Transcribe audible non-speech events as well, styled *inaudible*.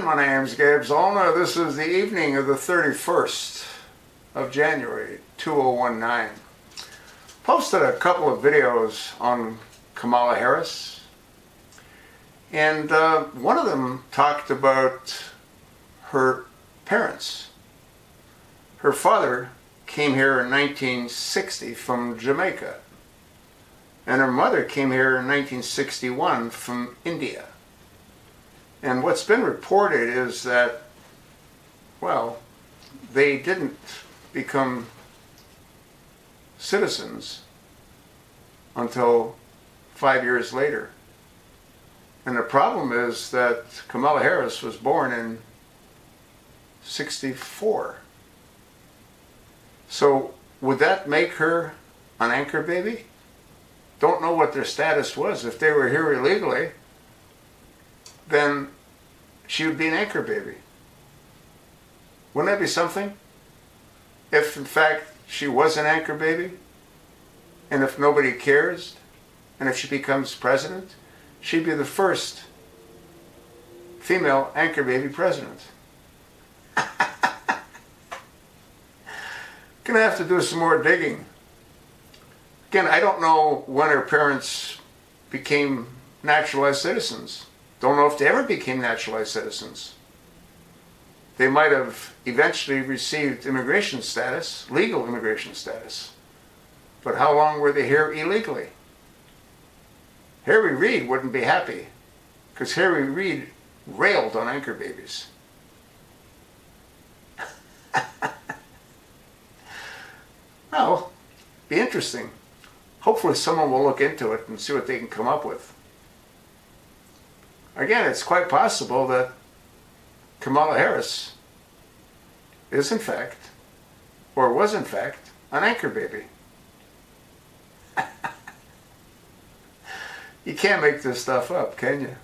again, my name's Gabe Zolna. This is the evening of the 31st of January 2019. Posted a couple of videos on Kamala Harris, and uh, one of them talked about her parents. Her father came here in 1960 from Jamaica, and her mother came here in 1961 from India. And what's been reported is that, well, they didn't become citizens until five years later. And the problem is that Kamala Harris was born in 64. So would that make her an anchor baby? Don't know what their status was. If they were here illegally, then she would be an anchor baby. Wouldn't that be something? If in fact she was an anchor baby, and if nobody cares, and if she becomes president, she'd be the first female anchor baby president. *laughs* Gonna have to do some more digging. Again, I don't know when her parents became naturalized citizens. Don't know if they ever became naturalized citizens. They might have eventually received immigration status, legal immigration status. But how long were they here illegally? Harry Reid wouldn't be happy because Harry Reid railed on anchor babies. *laughs* well, be interesting. Hopefully someone will look into it and see what they can come up with. Again, it's quite possible that Kamala Harris is in fact, or was in fact, an anchor baby. *laughs* you can't make this stuff up, can you?